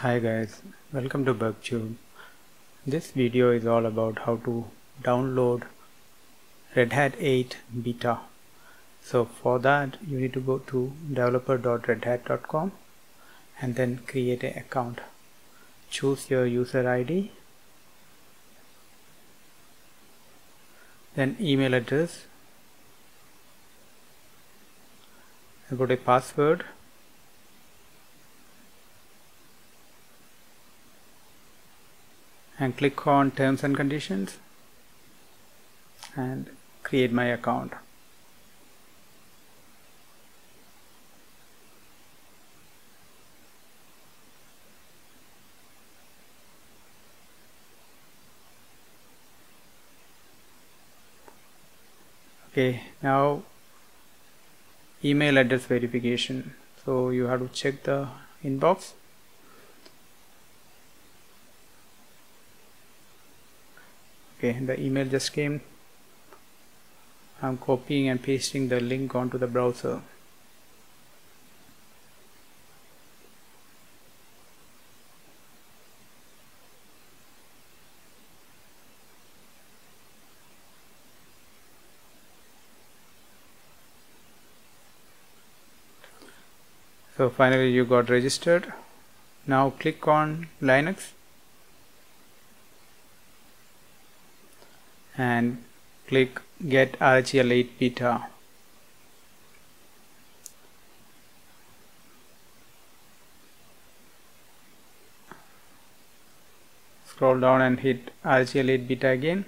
Hi guys, welcome to BERC Tube. This video is all about how to download Red Hat 8 beta. So for that you need to go to developer.redhat.com and then create an account. Choose your user ID then email address and put a password and click on terms and conditions and create my account. Okay now email address verification. So you have to check the inbox okay the email just came. I'm copying and pasting the link onto the browser. So finally you got registered. Now click on Linux and click get RHEL 8 beta. Scroll down and hit RHEL 8 beta again.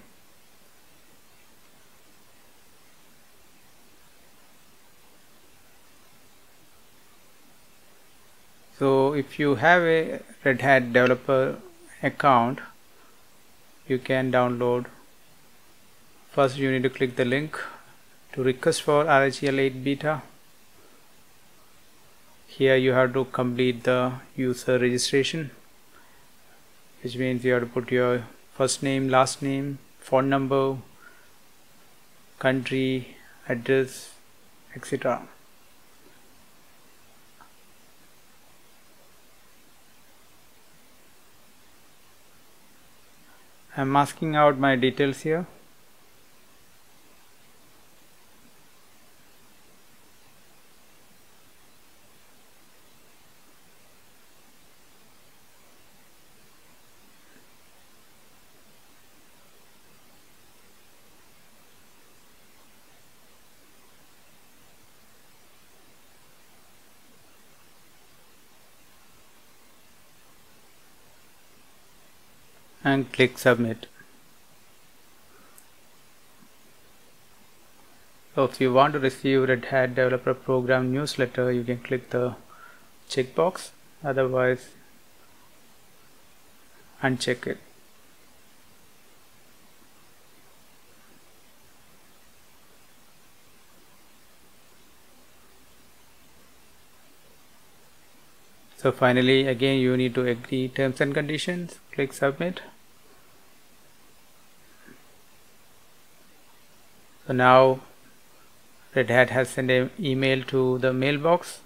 So if you have a Red Hat developer account you can download first you need to click the link to request for RHEL 8 beta. Here you have to complete the user registration which means you have to put your first name last name phone number country address etc I'm masking out my details here and click submit. So if you want to receive Red Hat developer program newsletter you can click the checkbox otherwise uncheck it. So finally again you need to agree terms and conditions. Click submit so now Red Hat has sent an email to the mailbox.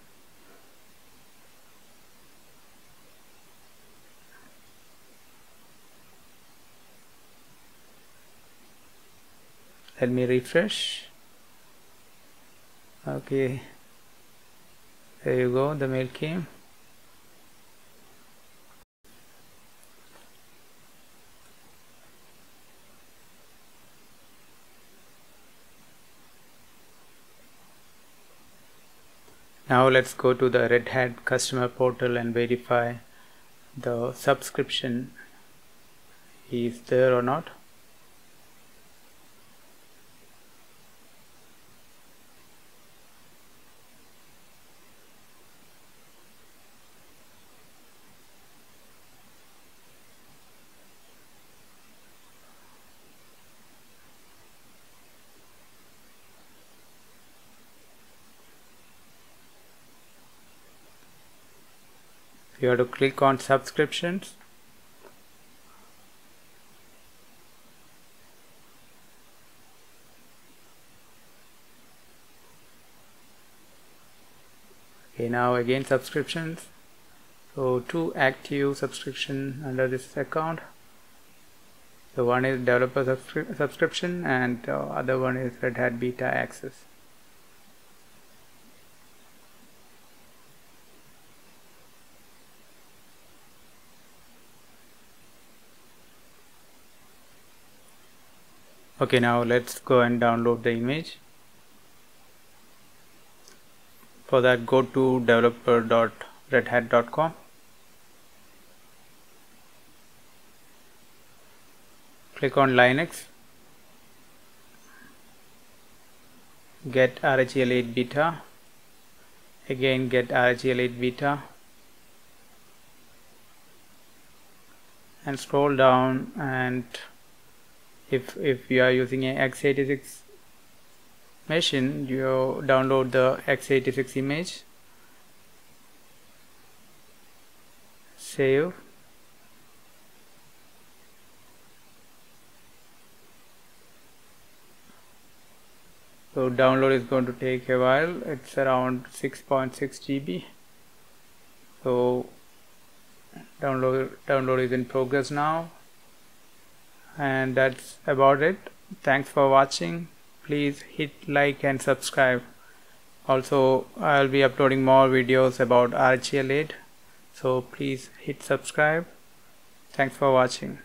Let me refresh. Okay. There you go. The mail came now let's go to the Red Hat customer portal and verify the subscription. Is there or not you have to click on subscriptions. Okay now again subscriptions. So two active subscription under this account. So one is developer subscri subscription and uh, other one is Red Hat Beta Access okay now let's go and download the image. For that go to developer.redhat.com click on Linux. Get RHEL 8 beta. Again get RHEL 8 beta. And scroll down and if if you are using a x86 machine you download the x86 image. Save. So download is going to take a while. It's around 6.6 GB so download download is in progress now and that's about it. Thanks for watching. Please hit like and subscribe. Also I'll be uploading more videos about RHEL 8 so please hit subscribe. Thanks for watching